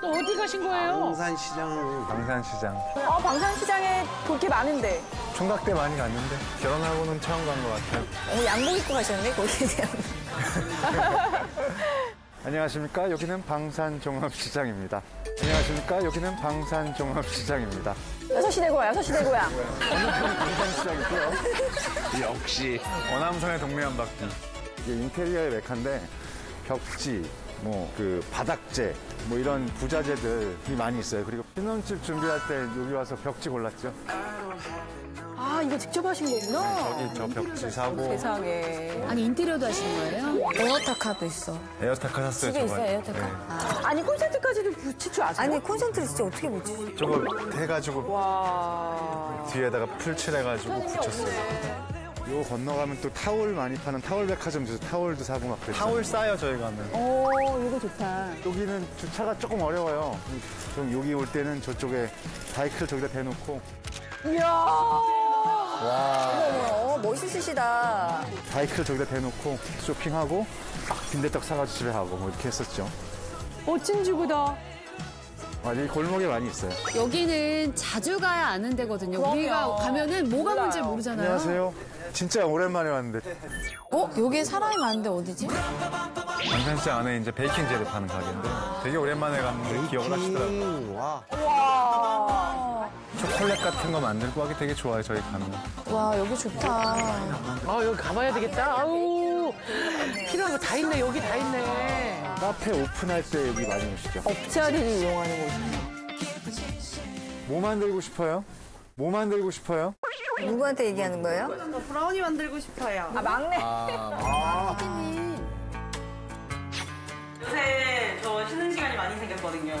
또 어디 가신 거예요? 방산시장 방산시장. 아, 방산시장에 볼 게 많은데. 총각 때 많이 갔는데 결혼하고는 처음 간 것 같아요. 어, 양복 입고 가셨네, 거기에 대한. 안녕하십니까. 여기는 방산종합시장입니다. 안녕하십니까. 여기는 방산종합시장입니다. 여섯 시 대 고야, 여섯 시 대 고야. 방산시장이고요. 역시 원암선의 동네 한 바퀴. 이게 인테리어의 메카인데 벽지, 뭐 그 바닥재, 뭐 이런 부자재들이 많이 있어요. 그리고 신혼집 준비할 때 여기 와서 벽지 골랐죠. 아, 이거 직접 하신 거구나. 저기 저 벽지 사고 세상에. 아니 인테리어도 하신 거예요? 에어타카도 있어. 에어스타카 샀어요. 집에. 있어요, 에어타카? 네. 아 니, 콘센트까지도 붙일 줄 아세요? 아니, 콘센트를 진짜 어떻게 붙이지? 저거 해가지고 와. 뒤에다가 풀칠해가지고 붙였어요. 요 건너가면 또 타월 많이 파는 타월 백화점에서 타월도 사고 막 그랬어요. 타월 싸요 저희 가면. 오, 이거 좋다. 여기는 주차가 조금 어려워요. 좀 여기 올 때는 저쪽에 바이크를 저기다 대놓고 이야. 어머, 멋있으시다. 바이크를 저기다 대놓고 쇼핑하고 빈대떡 사가지고 집에 가고 뭐 이렇게 했었죠. 멋진 지구다. 아, 여기 골목에 많이 있어요. 여기는 자주 가야 아는 데거든요. 그럼요. 우리가 가면은 뭐가 몰라요. 뭔지 모르잖아요. 안녕하세요. 진짜 오랜만에 왔는데 어? 여기에 사람이 많은데 어디지? 방산시장 안에 이제 베이킹 재료 파는 가게인데 되게 오랜만에 갔는데 기억을 하시더라고요. 와 와. 초콜릿 같은 거 만들고 하기 되게 좋아요 저희 가면. 와, 여기 좋다. 아 여기 가봐야 되겠다. 아우 필요한 거 다 있네. 여기 다 있네. 카페 오픈할 때 여기 많이 오시죠. 업자들이 이용하는 곳이에요. 뭐 만들고 싶어요? 뭐 만들고 싶어요? 누구한테 얘기하는 거예요? 브라우니 만들고 싶어요. 아, 막내. 요새 저 쉬는 시간이 많이 생겼거든요.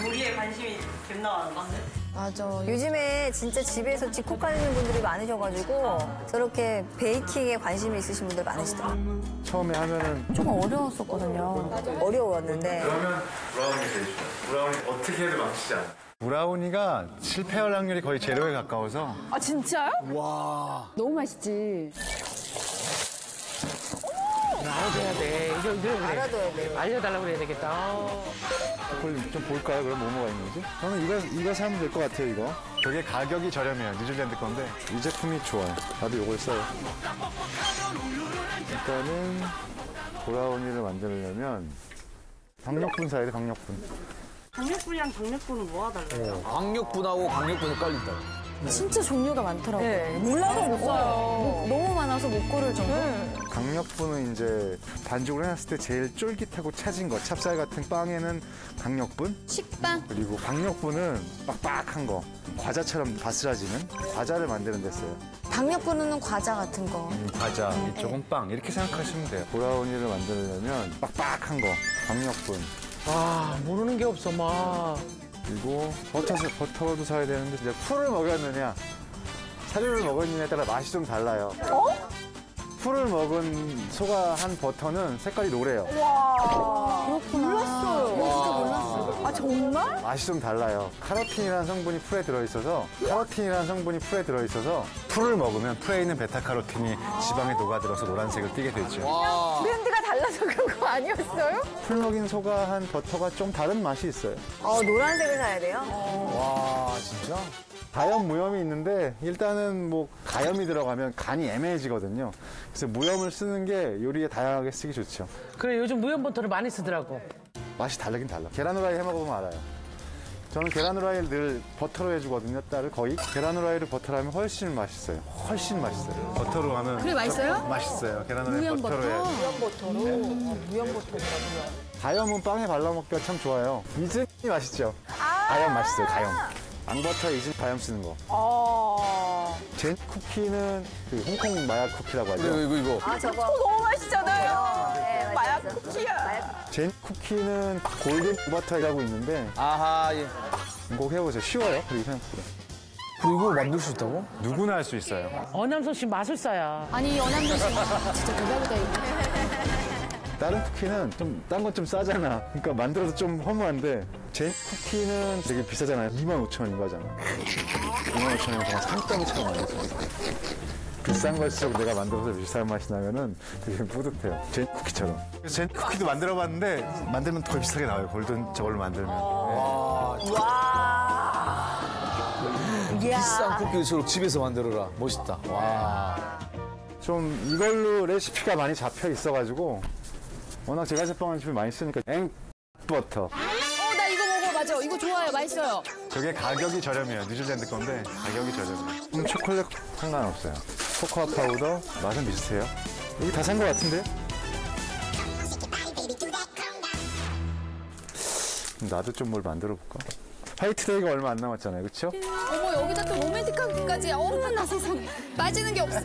요리에 관심이 겹나 맞네. 맞아. 요즘에 진짜 집에서 집콕 하는 분들이 많으셔가지고 저렇게 베이킹에 관심이 있으신 분들 많으시더라고요. 처음에 하면은 조금 어려웠었거든요. 어려웠는데. 그러면 브라우니 되죠. 브라우니 어떻게 해도 망치지 않아. 브라우니가 실패할 확률이 거의 제로에 가까워서 아, 진짜요? 너무 맛있지. 알아줘야 돼. 이거 이거 그래. 알아둬야 돼요. 알려달라고 그래야 되겠다. 아. 그걸 좀 볼까요? 그럼 뭐뭐가 있는지? 저는 이거, 이거 사면 될 것 같아요, 이거. 되게 가격이 저렴해요. 뉴질랜드 건데. 이 제품이 좋아요. 나도 이걸 써요. 일단은 브라우니를 만들려면 박력분 사야 돼, 박력분. 강력분이랑 강력분은 뭐가 달라요? 광역분하고 강력분 헷갈린다. 진짜 종류가 많더라고요. 네. 몰라도 못 없어요. 고요. 너무 많아서 못 고를 정도? 강력분은 이제 반죽을 해놨을 때 제일 쫄깃하고 차진 거. 찹쌀 같은 빵에는 강력분. 식빵. 그리고 박력분은 빡빡한 거. 과자처럼 바스라지는 과자를 만드는 데 써요. 박력분은 과자 같은 거. 음, 과자, 이쪽은 빵 이렇게 생각하시면 돼요. 브라우니를 만들려면 빡빡한 거, 박력분 아 모르는 게 없어 막. 그리고 버터, 버터도 사야 되는데 이제 풀을 먹였느냐 사료를 먹었느냐에 따라 맛이 좀 달라요. 풀을 먹은 소가 한 버터는 색깔이 노래요. 몰랐어요. 진짜 몰랐어. 아, 정말? 맛이 좀 달라요. 카로틴이라는 성분이 풀에 들어있어서 카로틴이라는 성분이 풀에 들어있어서 풀을 먹으면 풀에 있는 베타카로틴이 지방에 녹아들어서 노란색을 띠게 되죠. 브랜드가 달라서 그런 거 아니었어요? 풀 먹인 소가 한 버터가 좀 다른 맛이 있어요. 어, 노란색을 사야 돼요? 와, 진짜? 가염 무염이 있는데 일단은 뭐 가염이 들어가면 간이 애매해지거든요. 그래서 무염을 쓰는 게 요리에 다양하게 쓰기 좋죠. 그래 요즘 무염 버터를 많이 쓰더라고. 맛이 다르긴 달라. 계란 후라이 해 먹어보면 알아요. 저는 계란 후라이를 늘 버터로 해주거든요. 딸을 거의 계란 후라이를 버터로 하면 훨씬 맛있어요. 훨씬 맛있어요. 버터로 하면 그래 맛있어요? 맛있어요. 계란 후라이 무염 버터로 버터. 해요. 가염은 빵에 발라 먹기가 참 좋아요. 이즈이 맛있죠. 가염 맛있어요. 가염. 앙버터 이제 가염 쓰는 거. 아. 제니 쿠키는 그 홍콩 마약 쿠키라고 하죠. 이거, 이거, 이거. 아, 저거. 쿠키야. 제니 쿠키는 골든 버터라고 있는데 아하, 예. 꼭 해보세요. 쉬워요. 그리고 생각보다. 그리고 만들 수 있다고? 누구나 할 수 있어요. 어남성 씨 마술사야. 아니 연암도 씨 진짜 대박이다 이거. 다른 쿠키는 좀, 딴 건 좀 싸잖아. 그러니까 만들어서 좀 허무한데, 제 쿠키는 되게 비싸잖아요. 2만 5천 원 이거 하잖아. 2만 5천 원에 정말 산더미처럼 만들었어. 비싼 걸수록 내가 만들어서 비싼 맛이 나면은 되게 뿌듯해요. 제 쿠키처럼. 그래서 제 쿠키도 만들어 봤는데, 만들면 더 비싸게 나와요. 골든 저걸로 만들면. 와, 와. 이야. 비싼 쿠키일수록 집에서 만들어라. 멋있다. 와. 좀 이걸로 레시피가 많이 잡혀 있어가지고 워낙 제가 제빵하는 집을 많이 쓰니까 앵커버터 어, 나 이거 먹어. 맞아. 이거 좋아요. 맛있어요. 저게 가격이 저렴해요 뉴질랜드 건데 가격이 저렴해요 음, 초콜릿 상관없어요 코코아 파우더 맛은 비슷해요 여기 다 산 것 같은데 나도 좀 뭘 만들어 볼까 화이트데이가 얼마 안 남았잖아요 그쵸? 어머, 여기다 또 로맨틱하기까지. 어머나 세상에. 빠지는 게 없어.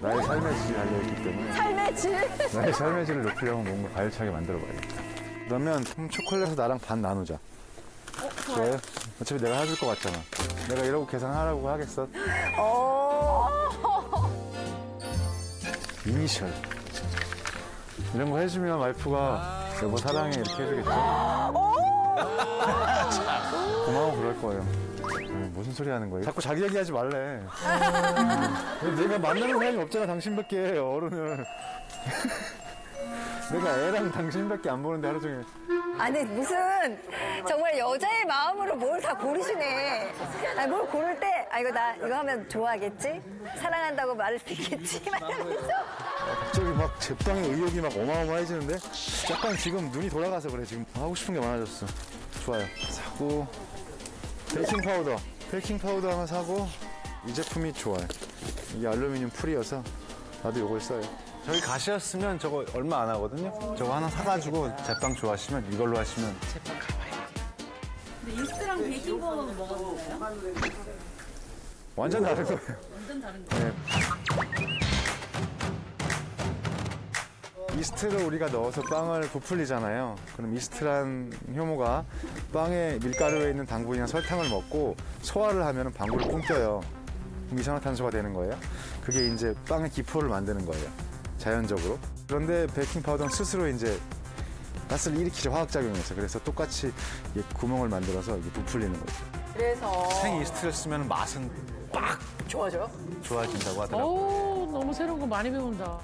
나의 삶의 질이 달려있기 때문에 삶의 질. 나의 삶의 질을 높이려면 뭔가 가열차게 만들어봐야겠다. 그러면 음, 초콜릿을 나랑 반 나누자. 좋아요? 어차피 내가 해줄 것 같잖아. 내가 이러고 계산하라고 하겠어? 어. 이니셜. 이런 거 해주면 와이프가 여보 사랑해 이렇게 해주겠죠? 고마워 그럴 거예요. 음, 무슨 소리 하는 거예요? 자꾸 자기 얘기하지 말래. 음, 내가 만나는 사람이 없잖아 당신밖에 어른을. 내가 애랑 당신밖에 안 보는데 하루 종일. 아니 무슨 정말 여자의 마음으로 뭘 다 고르시네. 아니 뭘 고를 때 아 이거 나 이거 하면 좋아하겠지? 사랑한다고 말을 듣겠지? 막 이러면서 갑자기 막 제빵의 의욕이 막 어마어마해지는데 약간 지금 눈이 돌아가서 그래 지금. 하고 싶은 게 많아졌어. 좋아요. 사고. 베이킹 파우더. 베이킹 파우더 하나 사고 이 제품이 좋아요. 이게 알루미늄 free여서 나도 이걸 써요 저기 가셨으면 저거 얼마 안 하거든요 저거 하나 사가지고 제빵 좋아하시면 이걸로 하시면 근데 이스트랑 베이킹 파우더는 뭐가 달라요? 완전 다른 거예요 완전 다른 거예요 이스트를 우리가 넣어서 빵을 부풀리잖아요. 그럼 이스트란 효모가 빵에 밀가루에 있는 당분이나 설탕을 먹고 소화를 하면 방구를 뿡 껴요. 그럼 이산화탄소가 되는 거예요. 그게 이제 빵의 기포를 만드는 거예요. 자연적으로. 그런데 베이킹 파우더는 스스로 이제 가스를 일으키죠. 화학작용에서. 그래서 똑같이 구멍을 만들어서 이게 부풀리는 거죠. 그래서. 생 이스트를 쓰면 맛은 빡 좋아져요? 좋아진다고 하더라고요. 어우, 너무 새로운 거 많이 배운다.